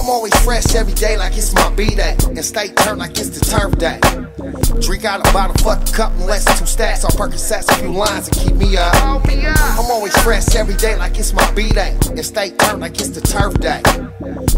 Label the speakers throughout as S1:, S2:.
S1: I'm always fresh every day like it's my B-day. And stay turned like it's the turf day. Drink out a bottle, fuck a cup, and less than two stacks. On Percocets, a few lines to keep me up. I'm always fresh every day like it's my B-day. And stay turned like it's the turf day.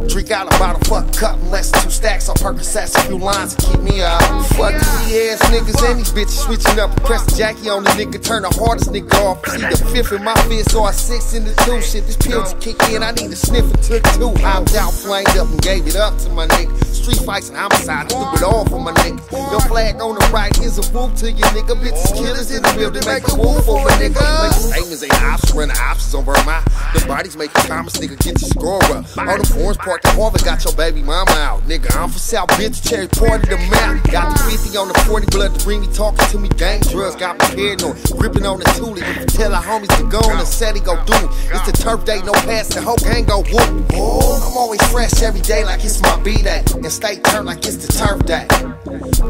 S1: Drink out a bottle, fuck a cup, and less than two stacks. On Percocets, a few lines to keep me up. Fuck these ass niggas and these bitches switching up. Press the Jackie on the nigga, turn the hardest nigga off. See the fifth in my fist or a six in the two. Shit, this pill to kick in, I need a sniff and took two. Hopped out, flamed up, and gave it up to my nigga. Street fights and homicides, do it all for my nigga. Your flag on the right, is a whoop to your nigga. Bitches, killers in the building, make a whoop for my nigga. Make statements, ain't options, run the options over my. The bodies make the comments, nigga, get your score up. All the forms parked at Harvard, got your baby mama out. Nigga, I'm from South, bitch, cherry party the map. Got the 50 on the 40 blood to bring me talking to me dangerous. Got me paranoid, gripping on the you tell our homies to go on and said he go do it. It's the turf day, no pass, the whole gang go whoop. I'm always fresh every day like it's my B-day. And stay turned like it's the turf day.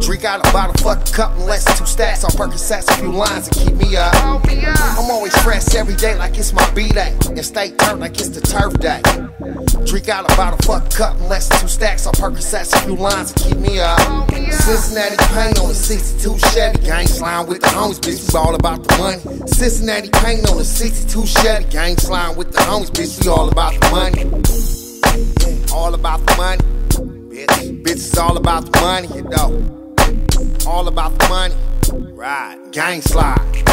S1: Drink out a bottle, fuck a cup, and less than two stacks. On Percocets, a few lines to keep me up. I'm always fresh every day like it's my B-day. And stay turned like it's the turf day. Drink out a bottle, fuck a cup, and less than two stacks. On Percocets, a few lines to keep me up. Cincinnati paint on the 62 Chevy. Gang slime with the homies, bitch, we all about the money. Cincinnati paint on the 62 Chevy. Gang slime with the homies, bitch, we all about the money. All about the money. Bitch, bitch, is all about the money, you know. All about the money. Right, gang slide.